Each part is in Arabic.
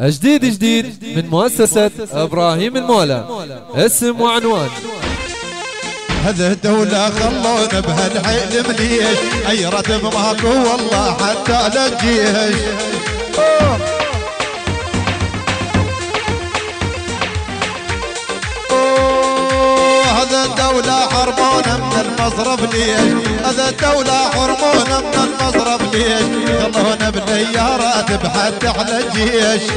جديد جديد من مؤسسة إبراهيم المولى. اسم وعنوان. هذا الدولة خلونا بهالحيل مليش أي رتب ماكو والله حتى للجيش هذا الدولة حرمونا من المصرف ليش؟ هذا الدولة حرمونا من المصرف ليش؟ خلونا بالنيارات بحتى على الجيش.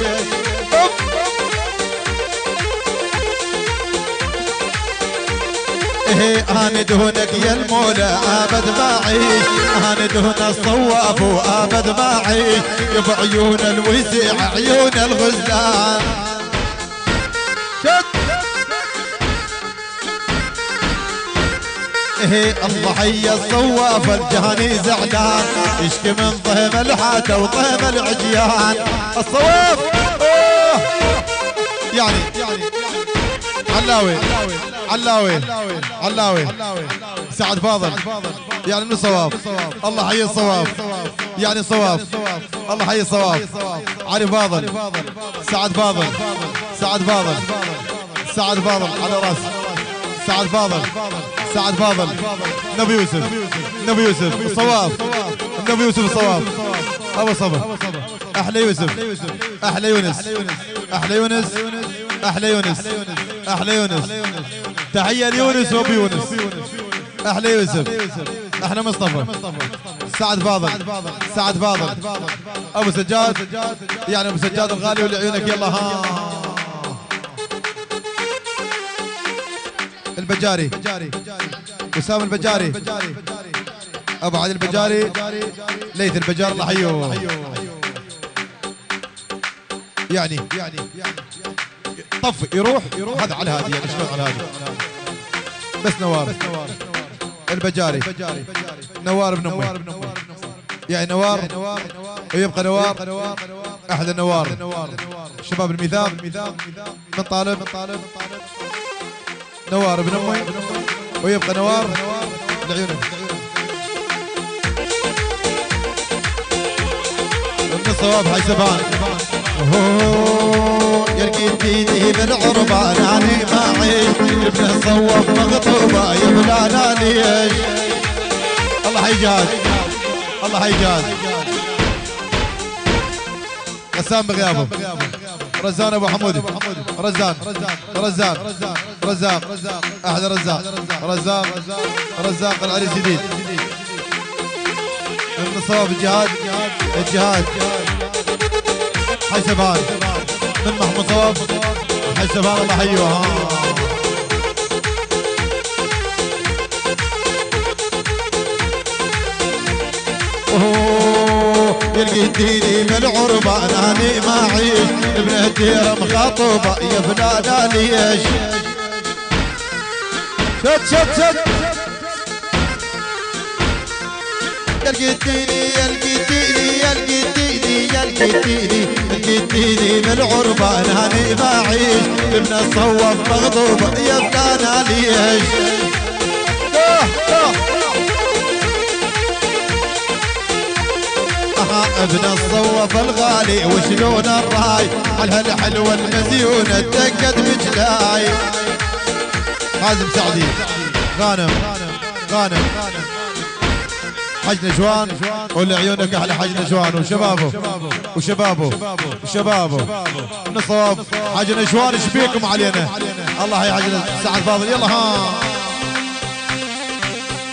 إيه أنا دهونك يا المولى آبد ما عيش أنا دهون الصواف وابد ما عيش يب عيون الوسع عيون الغزلان. الله حي الصواف الجهني زعلان يشكي من ضهم الحاتة وضهم العجيان. الصواف أوه. يعني يعني علاوي علاوي علاوي. سعد فاضل. يعني من صواب؟ الله حي الصواب. يعني صواب. الله حي الصواب. علي فاضل. سعد فاضل. سعد فاضل. سعد فاضل. على رأس. سعد فاضل. سعد فاضل. نبي يوسف. نبي يوسف. الصواب نبي يوسف الصواب ابو صبر. أحلى يوسف. أحلى يونس. أحلى يونس. أحلى يونس. أحلى يونس. تحية ليونس وابو يونس. أحلى يوسف. أحلى مصطفى. سعد فاضل. سعد فاضل. أبو سجاد. يعني أبو سجاد الغالي ولعيونك. يلا ها. البجاري. وسام البجاري. أبو علي البجاري. ليث البجار الله حيوه يعني يعني طف يروح هذا على هادي يعني شلون على هادي بس نوار. البجاري. نوار بن أمي. يعني نوار ويبقى نوار. أحد النوار. شباب الميثاق. من طالب. نوار بن أمي ويبقى نوار لعيونك من الصواب حي سبان يلقيتيني بالعربان اني ما عيش ابن الصوف مغطوبة يا بلانا ليش الله حيجاز الله حيجاز. غسان بغيابه. رزان أبو حمود رزان. رزان. رزاق أحد رزاق رزاق رزاق العريس جديد من الصواب الجهاد. الجهاد. حسبان. من محمود صواب حسبان الله حيوه. يلقيتيني من العربة أناني ما اعيش ابن الدير مخاطبة يا فلانا ليش شد شد شد يلقيتيني يلقيتيني يلقيتيني يلقيتيني. يلقيتيني من العربة أناني ما اعيش ابن الصوف مغضوب يا فلانا ليش ابن الصوف الغالي وشلون الراي؟ على هالحلوة المزيونة تكد بجلاي حازم سعدي غانم غانم. حج نجوان قول عيونك أحلى حج نجوان وشبابه وشبابه وشبابه. من الصواب حج نجوان شبيكم علينا؟ الله يا حج سعد فاضل يلا ها.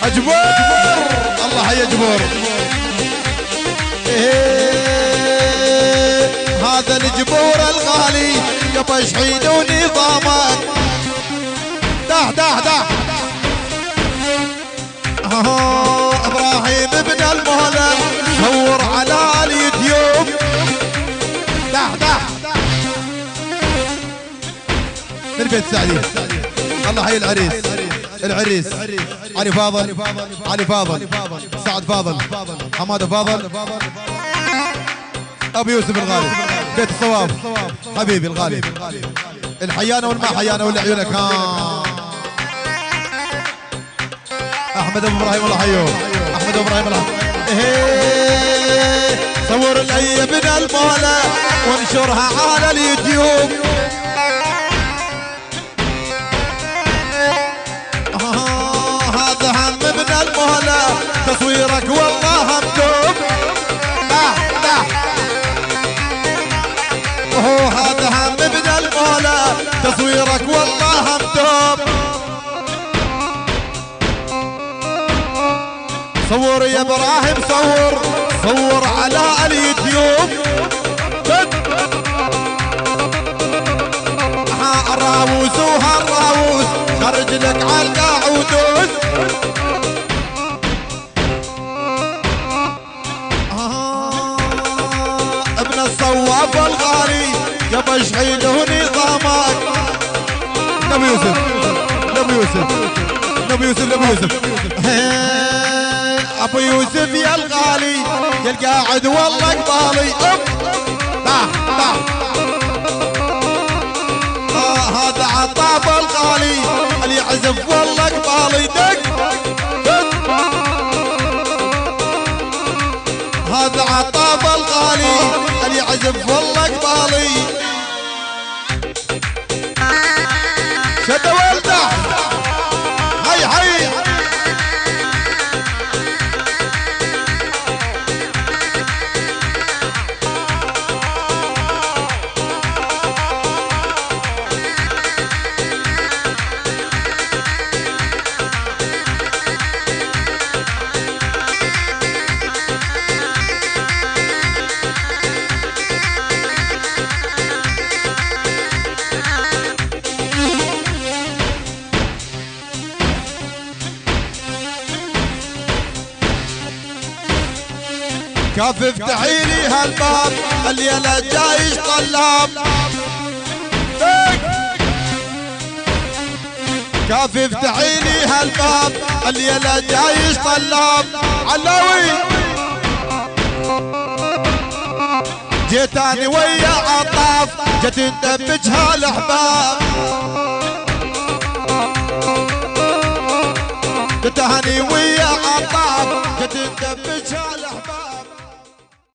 اجبر الله إيه هذا الجبور الغالي يبا شحيد ونظامك دح دح آه إبراهيم ابن المهلة صور على اليوتيوب دح دح من بيت سعدي الله حي العريس العريس. علي فاضل علي فاضل سعد فاضل حمادة فاضل أبو يوسف الغالي بيت الصواب حبيبي الغالي الحيانة والما حيانة ولا عيونك ها. أحمد أبو إبراهيم الله حيوه أحمد أبو إبراهيم الله إيه، صور لي ابن المولى وانشرها على اليوتيوب. صور يا إبراهيم صور صور على اليوتيوب ها الراوس وهالراوس خرج لك علقة ودوس آه، ابن الصواف الغالي يا بشحيد ونظامك نبي يوسف نبي يوسف نبي يوسف نبي يوسف. أبو يوسف يا الغالي يا القاعد والله قبالي آه هذا عطاب الغالي اللي يعزف والله كاف افتحي لي هالباب الليلة جايش طلاب. كاف افتحي لي هالباب الليلة جايش طلاب. علاوي جيت أنا ويا عطاف جت ندبجها الأحباب. جيت أنا ويا عطاف جت ندبجها الأحباب.